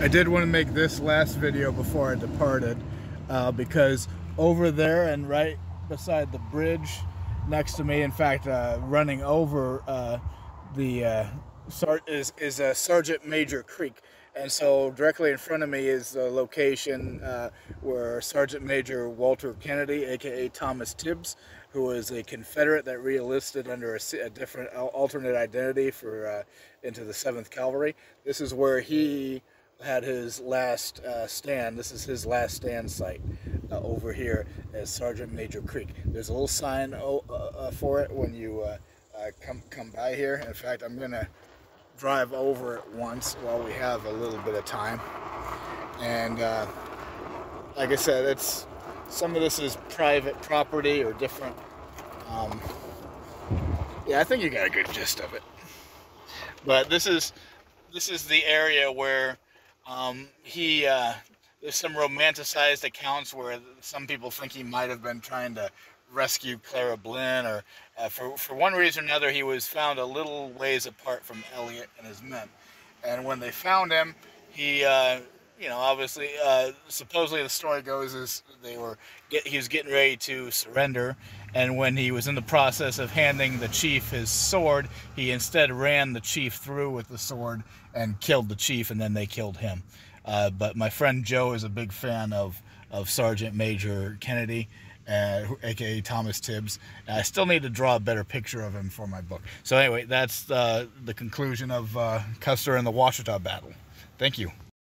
I did want to make this last video before I departed uh, because over there and right beside the bridge next to me, in fact, uh, running over uh, the uh, is is a Sergeant Major Creek, and so directly in front of me is the location uh, where Sergeant Major Walter Kennedy, aka Thomas Tibbs, who was a Confederate that re-enlisted under a, a, different alternate identity for uh, into the Seventh Cavalry. This is where he had his last uh, stand. This is his last stand site uh, over here at Sergeant Major Creek. There's a little sign oh, uh, uh, for it when you uh, uh, come come by here. In fact, I'm gonna drive over it once while we have a little bit of time. And like I said, it's some of this is private property or different. Um, yeah, I think you got a good gist of it. But this is this is the area where um, he uh, there's some romanticized accounts where some people think he might have been trying to rescue Clara Blinn, or uh, for for one reason or another, he was found a little ways apart from Elliott and his men. And when they found him, he uh, you know, obviously, uh, supposedly the story goes is they were get, he was getting ready to surrender, and when he was in the process of handing the chief his sword, he instead ran the chief through with the sword and killed the chief, and then they killed him. Uh, but my friend Joe is a big fan of of Sergeant Major Kennedy. Uh, aka Thomas Tibbs. I still need to draw a better picture of him for my book. So anyway, that's uh, the conclusion of uh, Custer and the Washita battle. Thank you.